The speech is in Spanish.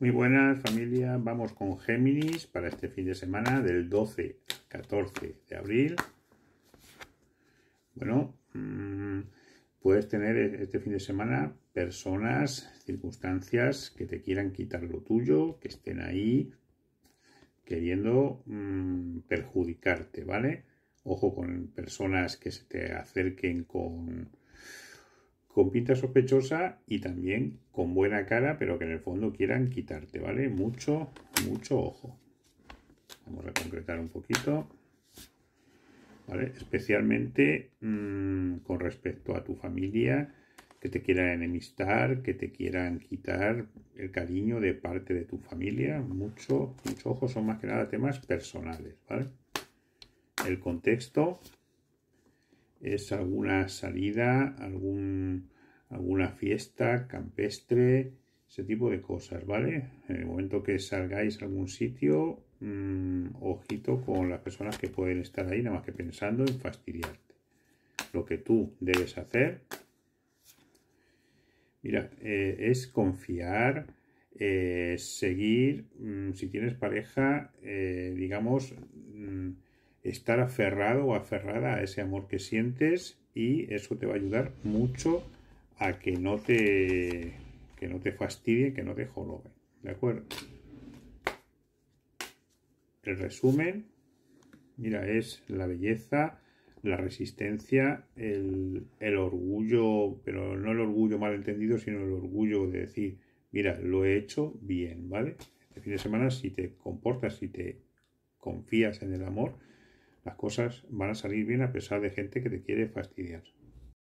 Muy buenas familia, vamos con Géminis para este fin de semana del 12 al 14 de abril. Bueno, mm, puedes tener este fin de semana personas, circunstancias que te quieran quitar lo tuyo, que estén ahí queriendo mm, perjudicarte, ¿vale? Ojo con personas que se te acerquen con con pinta sospechosa y también con buena cara, pero que en el fondo quieran quitarte, ¿vale? Mucho, mucho ojo. Vamos a concretar un poquito. ¿Vale? Especialmente mmm, con respecto a tu familia, que te quieran enemistar, que te quieran quitar el cariño de parte de tu familia. Mucho, mucho ojo, son más que nada temas personales, ¿vale? El contexto es alguna salida, algún, alguna fiesta campestre, ese tipo de cosas, ¿vale? En el momento que salgáis a algún sitio, mmm, ojito con las personas que pueden estar ahí, nada más que pensando en fastidiarte. Lo que tú debes hacer, mira, eh, es confiar, eh, seguir, mmm, si tienes pareja, eh, digamos, estar aferrado o aferrada a ese amor que sientes y eso te va a ayudar mucho a que no te que no te fastidie, que no te jorobe, ¿de acuerdo? El resumen, mira, es la belleza, la resistencia, el, el orgullo, pero no el orgullo malentendido, sino el orgullo de decir, mira, lo he hecho bien, ¿vale? Este fin de semana, si te comportas, si te confías en el amor, las cosas van a salir bien a pesar de gente que te quiere fastidiar.